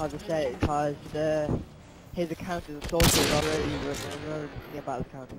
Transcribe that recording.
because it said because uh, his account is associated already with another about account.